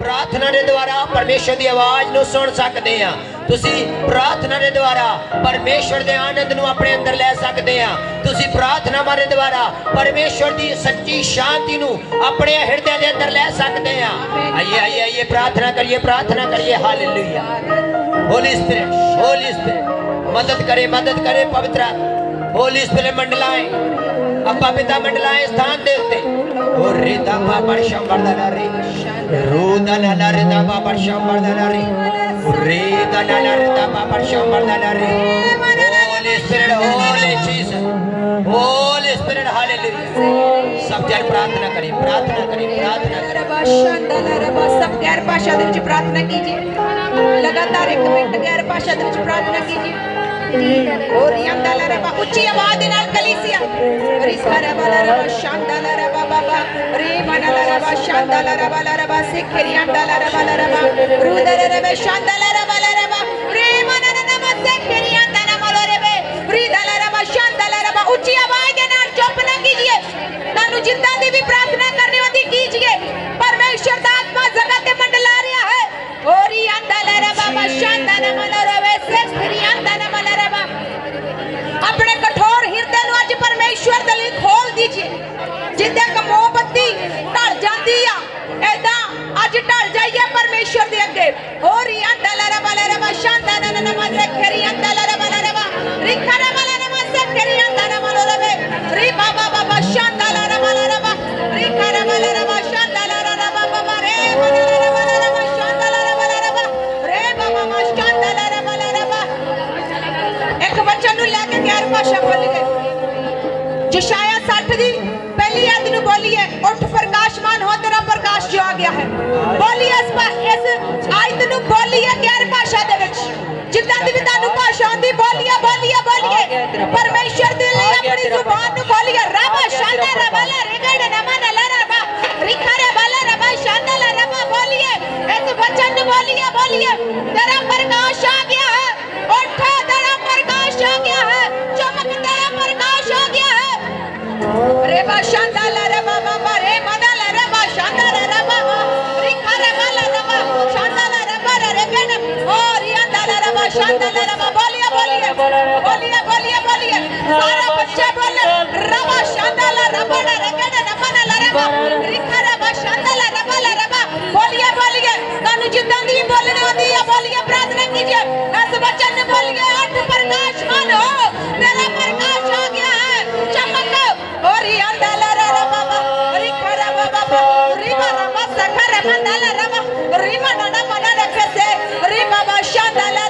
प्रार्थना के द्वारा परमेश्वर की आवाज़ न सुन सकते हैं प्रार्थना के द्वारा परमेश्वर के आनंद न अपने अंदर लै सकते हैं तुम प्रार्थना मारे द्वारा परमेश्वर की सच्ची शांति अपने हृदय के अंदर लै सकते हैं आइए आइए आइए, प्रार्थना करिए प्रार्थना करिए। हाल होली स्पिरिट होली स्पिरिट मदद करे मदद करे पवित्र। होली स्पिरिट मंडलाएँ। अपा पिता मंडलाए स्थान देवते ओ रे दाबा परशम वर्धन रे। रो दन नर दाबा परशम वर्धन रे। रे दन नर दाबा परशम वर्धन रे। Holy spirit holy Jesus holy spirit hallelujah सब जन प्रार्थना करें प्रार्थना करें प्रार्थना करें। सब गैर भाषा प्रार्थना कीजिए। लगातार एक मिनट गैर भाषा प्रार्थना कीजिए। उच्ची आवाज़ नाल कलीसिया रिसा रबा रबा शांदा रबा बाबा रे मना रबा शांदा रबा रबा से खरियांदा रबा रबा रूदा रबा शांदा रबा ਭਾਸ਼ਾ ਬੋਲ ਗਏ ਜਸ਼ਾਇਆ 60 ਦੀ ਪਹਿਲੀ ਆਇਤ ਨੂੰ ਬੋਲੀਏ ਉੱਠ ਪ੍ਰਕਾਸ਼ਮਾਨ ਹੋ ਤੇਰਾ ਪ੍ਰਕਾਸ਼ ਜੋ ਆ ਗਿਆ ਹੈ। ਬੋਲੀਏ ਇਸ ਇਸ ਆਇਤ ਨੂੰ ਬੋਲੀਏ ਗੈਰ ਭਾਸ਼ਾ ਦੇ ਵਿੱਚ। ਜਿੱਦਾਂ ਦੀ ਵੀ ਤੁਹਾਨੂੰ ਭਾਸ਼ਾ ਆਉਂਦੀ ਬੋਲੀਏ ਬੋਲੀਏ ਬੋਲੀਏ ਪਰਮੇਸ਼ਰ रियांदा ला रे बाशांदा ला रे बा बोलिए बोलिए बोलिए बोलिए बोलिए। सारा बच्चे बोले रबा शांदा ला रे बा रे गन नमन ला रे बा रिखा रे बाशांदा ला रे बा ला रे बा बोलिए बोलिए। कानू जिद्दां दी बोलने होती है बोलिए प्रार्थना कीजिए। इस बच्चे ने बोलिए अठ प्रकाश मान। हो तेरा प्रकाश आ गया है। चमक। Ori andala rara baba, rikara baba baba, rima rama sakara mandala rama, rima nana manana kese, rima bashandala rama, rima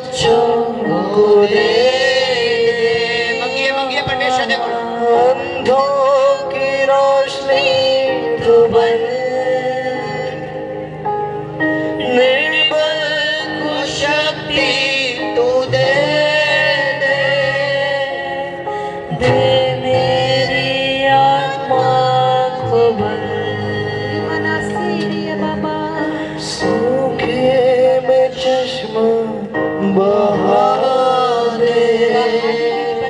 최초 무대. दे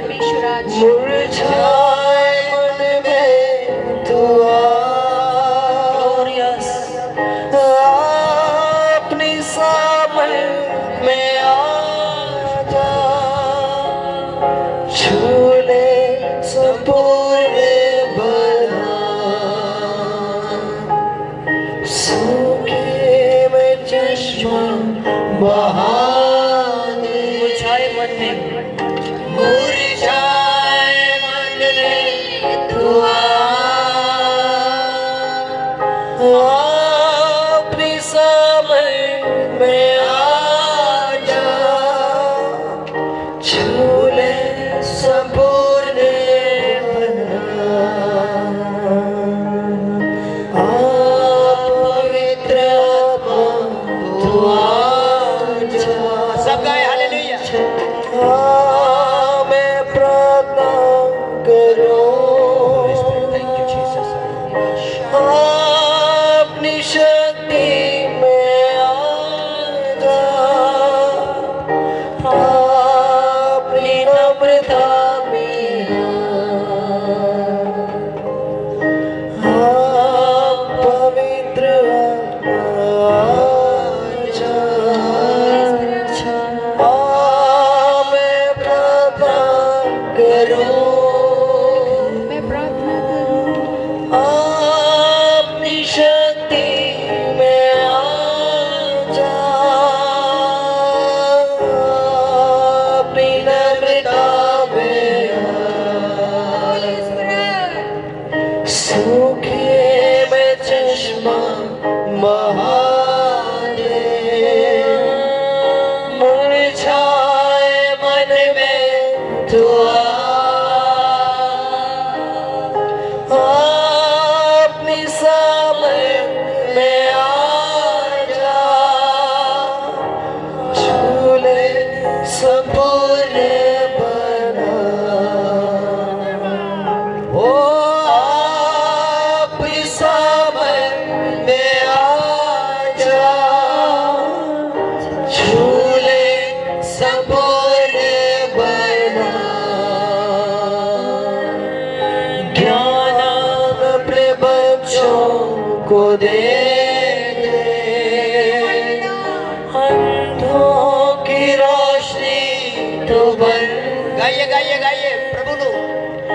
गाइए गाइए गाइए प्रभु नु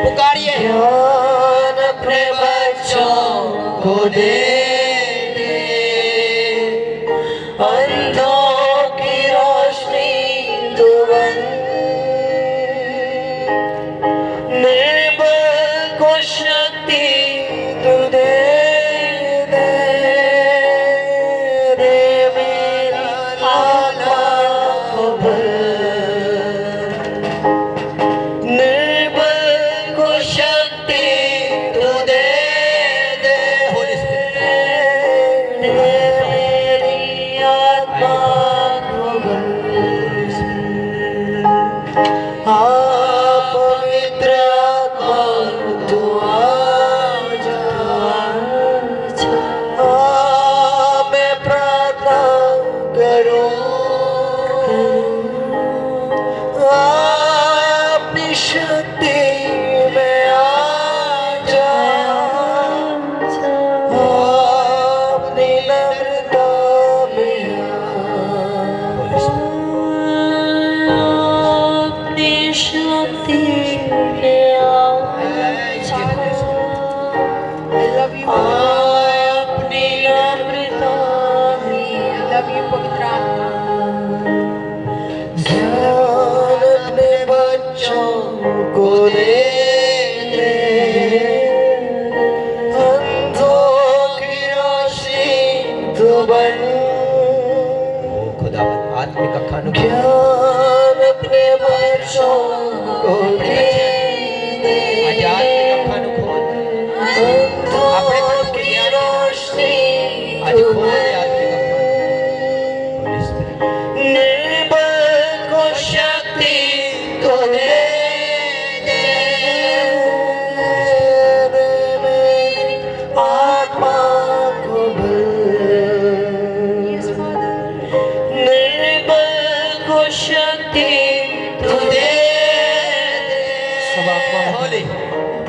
पुकारिए।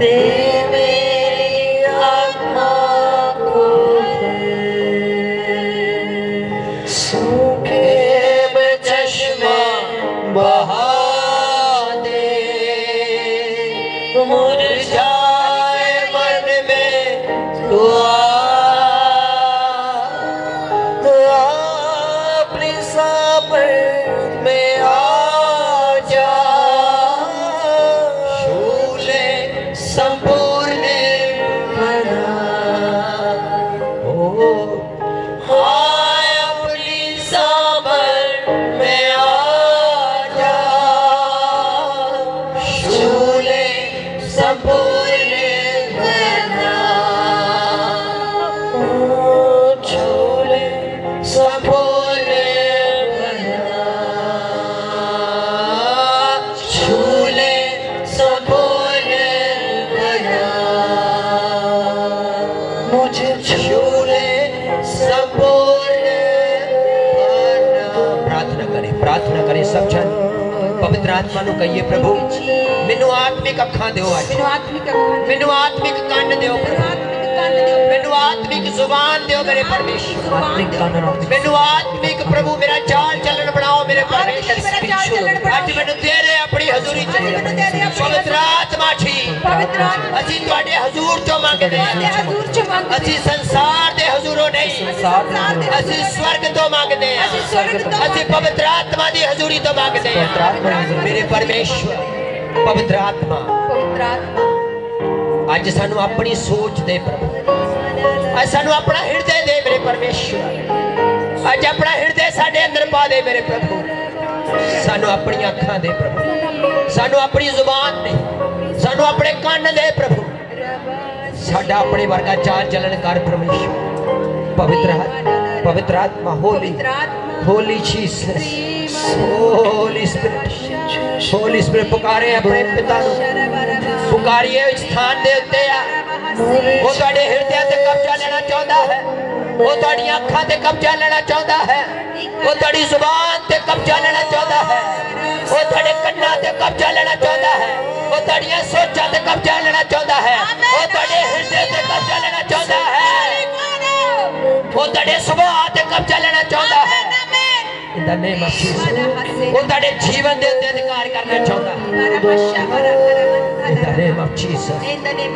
दे ਆਤਮਾ ਨੂੰ ਕਹੀਏ ਪ੍ਰਭੂ ਮੈਨੂੰ ਆਤਮਿਕ ਅੱਖਾਂ ਦਿਓ ਅੱਜ ਮੈਨੂੰ ਆਤਮਿਕ ਅੱਖਾਂ ਮੈਨੂੰ ਆਤਮਿਕ ਕੰਨ ਦਿਓ ਮੈਨੂੰ ਪ੍ਰਭੂ ਆਤਮਿਕ ਕੰਨ ਦਿਓ ਮੈਨੂੰ ਆਤਮਿਕ ਜ਼ੁਬਾਨ ਦਿਓ ਮੇਰੇ ਪਰਮੇਸ਼ਵਰ ਆਤਮਿਕ ਕੰਨ ਮੈਨੂੰ ਆਤਮਿਕ ਪ੍ਰਭੂ ਮੇਰਾ ਚਾਲ ਚੱਲਣ ਬਣਾਓ ਮੇਰੇ ਬਣਾਓ। ਅੱਜ ਮੈਨੂੰ ਤੇਰੇ ਆਪਣੀ ਹਜ਼ੂਰੀ ਚ ਪਵਿੱਤਰ ਆਤਮਾ ਆਤਮਾ ਅਸੀਂ ਤੁਹਾਡੇ ਹਜ਼ੂਰ ਚੋਂ ਮੰਗਦੇ ਹਾਂ। ਹਜ਼ੂਰ ਚ ਮੰਗਦੇ ਅਸੀਂ ਸੰਸਾਰ ਦੇ ਹਜ਼ੂਰੋਂ ਨਹੀਂ। ਅਸੀਂ ਸਵਰਗ ਤੋਂ ਮੰਗਦੇ ਹਾਂ। ਅਸੀਂ ਸਵਰਗ ਤੋਂ ਅਸੀਂ ਪਵਿੱਤਰ ਆਤਮਾ ਦੀ ਹਜ਼ੂਰੀ ਤੋਂ ਮੰਗਦੇ ਹਾਂ। ਮੇਰੇ ਪਰਮੇਸ਼ਵਰ ਪਵਿੱਤਰ ਆਤਮਾ। ਪਵਿੱਤਰ ਆਤਮਾ। ਅੱਜ ਸਾਨੂੰ ਆਪਣੀ ਸੋਚ ਦੇ ਪ੍ਰਭੂ। ਅੱਜ ਸਾਨੂੰ ਆਪਣਾ ਹਿਰਦੇ ਦੇ ਮੇਰੇ ਹਿਰਦੇ दे मेरे प्रभु। सानू अपनी अखा दे प्रभु। सानू अपनी ज़ुबान दे। सानू अपने कन दे प्रभु। साडा अपने वर्गा चाल चलन कर परमेश्वर। पवित्र पवित्र आत्मा, holy. Holy Jesus. Holy spirit. Holy spirit, पुकारे अपने पिता पुकारिए स्थान दे उत्ते आ। वो हृदय से कब्जा लेना चाहता है। ਉਹ ਤੁਹਾਡੇ ਹਿਰਦਿਆਂ ਤੇ ਕਬਜ਼ਾ ਲੈਣਾ ਚਾਹੁੰਦਾ ਹੈ ਉਹ ਤੁਹਾਡੀਆਂ ਅੱਖਾਂ ਤੇ ਕਬਜ਼ਾ ਲੈਣਾ ਚਾਹੁੰਦਾ ਹੈ ਉਹ ਤੁਹਾਡੀ ਜ਼ੁਬਾਨ ਤੇ ਕਬਜ਼ਾ ਲੈਣਾ ਚਾਹੁੰਦਾ ਹੈ ਉਹ ਤੁਹਾਡੇ ਕੰਨਾਂ ਤੇ ਕਬਜ਼ਾ ਲੈਣਾ ਚਾਹੁੰਦਾ ਹੈ ਉਹ ਤੁਹਾਡੀਆਂ ਸੋਚਾਂ ਤੇ ਕਬਜ਼ਾ ਲੈਣਾ ਚਾਹੁੰਦਾ ਹੈ ਉਹ ਤੁਹਾਡੇ ਹਿਰਦੇ ਤੇ ਕਬਜ਼ਾ ਲੈਣਾ ਚਾਹੁੰਦਾ ਹੈ ਉਹ ਤੁਹਾਡੇ ਸੁਭਾਅ ਤੇ ਕਬਜ਼ਾ ਲੈਣਾ ਚਾਹੁੰਦਾ ਹੈ ਇਨ ਦਾ ਨੇਮ ਆਫ ਜੀਸਸ ਉਹ ਤੁਹਾਡੇ ਜੀਵਨ ਦੇ ਉੱਤੇ ਅਧਿਕਾਰ ਕਰਨਾ ਚਾਹੁੰਦਾ ਹੈ in the name of Jesus In the name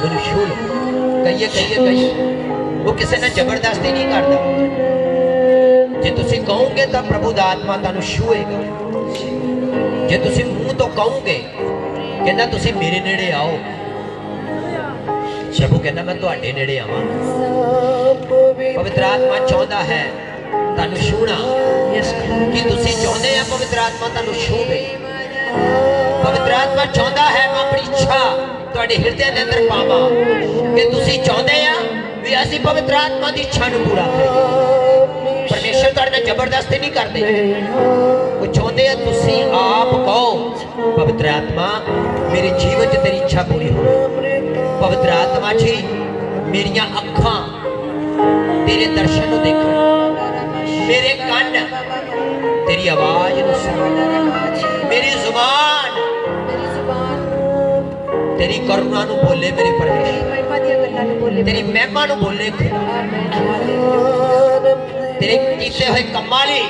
ਆਤਮਾ ਅੱਜ ਮੈਨੂੰ ਛੂ ਲਓ ਕਹੀਏ ਕਹੀਏ ਕਹੀਏ ਉਹ ਕਿਸੇ ਨਾਲ ਜ਼ਬਰਦਸਤੀ ਨਹੀਂ ਕਰਦਾ ਜੇ ਤੁਸੀਂ ਕਹੋਗੇ ਤਾਂ ਪ੍ਰਭੂ ਦਾ ਆਤਮਾ ਤੁਹਾਨੂੰ ਛੂਏਗਾ ਜੇ ਤੁਸੀਂ ਮੂੰਹ ਤੋਂ ਕਹੋਗੇ ਕਹਿੰਦਾ ਤੁਸੀਂ ਮੇਰੇ ਨੇੜੇ ਆਓ ਪ੍ਰਭੂ ਕਹਿੰਦਾ ਮੈਂ ਤੁਹਾਡੇ ਨੇੜੇ ਆਵਾਂ ਪਵਿੱਤਰ ਆਤਮਾ ਚਾਹੁੰਦਾ ਹੈ ਤੁਹਾਨੂੰ ਛੂਣਾ ਕਿ ਤੁਸੀਂ ਚਾਹੁੰਦੇ ਆ ਪਵਿੱਤਰ ਆਤਮਾ ਤੁਹਾਨੂੰ ਛੂਵੇ ਪਵਿੱਤਰ ਆਤਮਾ ਚਾਹੁੰਦਾ ਹੈ ਮੈਂ ਆਪਣੀ ਇੱਛਾ ਤੁਹਾਡੇ ਹਿਰਦੇ ਦੇ ਅੰਦਰ ਪਾਵਾਂ ਕਿ ਤੁਸੀਂ ਚਾਹੁੰਦੇ ਆ ਵੀ ਅਸੀਂ ਪਵਿੱਤਰ ਆਤਮਾ ਦੀ ਇੱਛਾ ਨੂੰ ਪੂਰਾ ਕਰੀਏ ਪਰਮੇਸ਼ਰ ਤੁਹਾਡੇ ਨਾਲ ਜ਼ਬਰਦਸਤੀ ਨਹੀਂ ਕਰਦੇ ਉਹ ਚਾਹੁੰਦੇ ਆ ਤੁਸੀਂ ਆਪ ਕਹੋ ਪਵਿੱਤਰ ਆਤਮਾ ਮੇਰੇ ਜੀਵਨ 'ਚ ਤੇਰੀ ਇੱਛਾ ਪੂਰੀ ਹੋਵੇ ਪਵਿੱਤਰ ਆਤਮਾ ਜੀ ਮੇਰੀਆਂ ਅੱਖਾਂ ਤੇਰੇ ਦਰਸ਼ਨ ਨੂੰ ਦੇਖਣ ਮੇਰੇ ਕੰਨ ਤੇਰੀ ਆਵਾਜ਼ ਨੂੰ ਸੁਣਨ ਮੇਰੀ ਜ਼ੁਬਾਨ तेरी करुणा नु बोले मेरे परमेश्वर तेरी महिमा नु बोले तेरी महिमा नु बोले। तेरे कीते हुए कमाली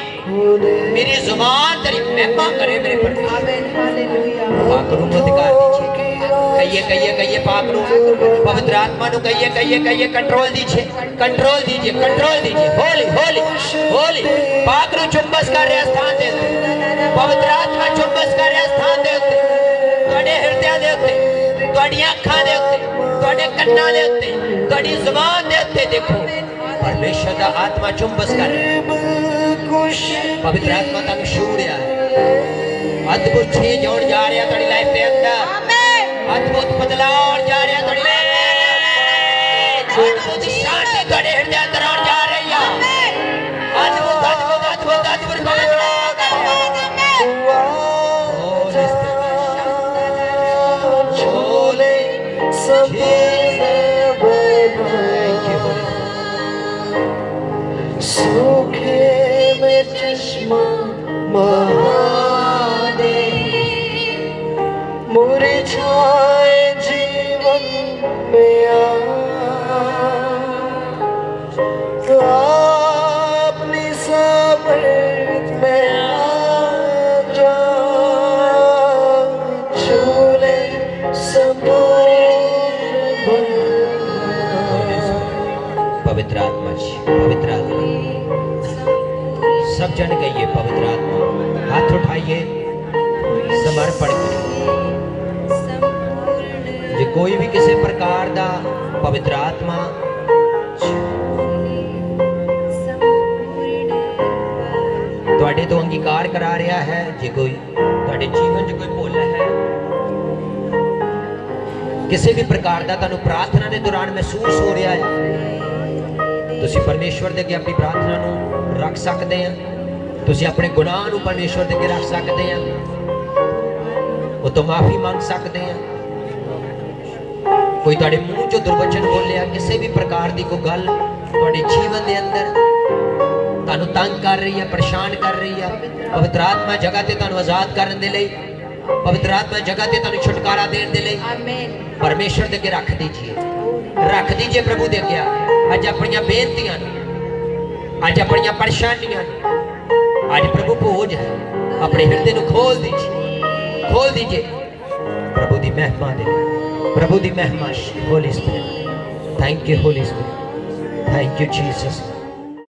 मेरी ज़ुबान तेरी महिमा करे मेरे परमेश्वर हालेलुया। पाक रूप अधिकार दीजिए कहिए कहिए कहिए पाक रूप पवित्र आत्मा नु कहिए कहिए कहिए कंट्रोल दीजिए कंट्रोल दीजिए कंट्रोल दीजिए। होली होली होली। पाक रूप चुंबस कार्य स्थान दे पवित्र आत्मा चुंबस कार्य स्थान दे। ਤੁਹਾਡੀਆਂ ਅੱਖਾਂ ਦੇ ਉੱਤੇ ਤੁਹਾਡੇ ਕੰਨਾਂ ਦੇ ਉੱਤੇ ਤੁਹਾਡੀ ਜ਼ੁਬਾਨ ਦੇ ਉੱਤੇ ਦੇਖੋ ਪਰਮੇਸ਼ਰ ਦਾ ਆਤਮਾ ਚੁੰਬਸ ਕਰ ਰਿਹਾ ਪਵਿੱਤਰ ਆਤਮਾ ਤੁਹਾਨੂੰ ਛੂ ਰਿਹਾ ਹੈ ਅਦਭੁਤ ਚੀਜ਼ ਹੋਣ ਜਾ ਰਿਹਾ ਤੁਹਾਡੀ ਲਾਈਫ ਦੇ ਅੰਦਰ ਅਦਭੁਤ ਬਦਲਾਅ ਆਉਣ ਜਾ ਰਿਹਾ ਤੁਹਾਡੀ ਲਾਈਫ ਦੇ ਅਦਭੁਤ ਸ਼ਾਂਤੀ ਤੁਹਾਡੇ पवित्र आत्मा। थोड़े तो अंगीकार करा रहा है, जो कोई जीवन जो कोई भुल है। किसी भी प्रकार का तुम प्रार्थना के दौरान महसूस हो रहा है। तुम परमेश्वर के अगे अपनी प्रार्थना रख सकते हैं। तुम अपने गुणा परमेश्वर के अगे रख सकते हैं। वो तो माफ़ी मांग सकते हैं। ਕੋਈ ਤੁਹਾਡੇ ਮੂੰਹ ਚੋਂ ਦੁਰਵਚਨ ਬੋਲਿਆ ਕਿਸੇ ਵੀ ਪ੍ਰਕਾਰ ਦੀ ਕੋਈ ਗੱਲ ਤੁਹਾਡੇ ਜੀਵਨ ਦੇ ਅੰਦਰ ਤੁਹਾਨੂੰ ਤੰਗ ਕਰ ਰਹੀ ਹੈ ਪਰੇਸ਼ਾਨ ਕਰ ਰਹੀ ਹੈ ਪਵਿੱਤਰ ਆਤਮਾ ਜਗ੍ਹਾ ਤੇ ਤੁਹਾਨੂੰ ਆਜ਼ਾਦ ਕਰਨ ਦੇ ਲਈ ਪਵਿੱਤਰ ਆਤਮਾ ਜਗ੍ਹਾ ਤੇ ਤੁਹਾਨੂੰ ਛੁਟਕਾਰਾ ਦੇਣ ਦੇ ਲਈ ਆਮੇਨ ਪਰਮੇਸ਼ਰ ਦੇ ਅੱਗੇ ਰੱਖ ਦੀਜੀਏ। ਰੱਖ ਦੀਜੀਏ ਪ੍ਰਭੂ ਦੇ ਅੱਗੇ ਅੱਜ ਆਪਣੀਆਂ ਬੇਨਤੀਆਂ ਨੂੰ ਅੱਜ ਆਪਣੀਆਂ ਪਰੇਸ਼ਾਨੀਆਂ ਨੂੰ ਅੱਜ ਪ੍ਰਭੂ ਭੋਜ ਹੈ। ਆਪਣੇ ਹਿਰਦੇ ਨੂੰ ਖੋਲ ਦੀਜੀਏ। ਖੋਲ ਦੀਜੀਏ। ਪ੍ਰਭੂ ਦੀ ਮਹਿਮਾ ਦੇ ਲਈ प्रभु दी महिमा holy spirit. Thank you holy spirit thank you Jesus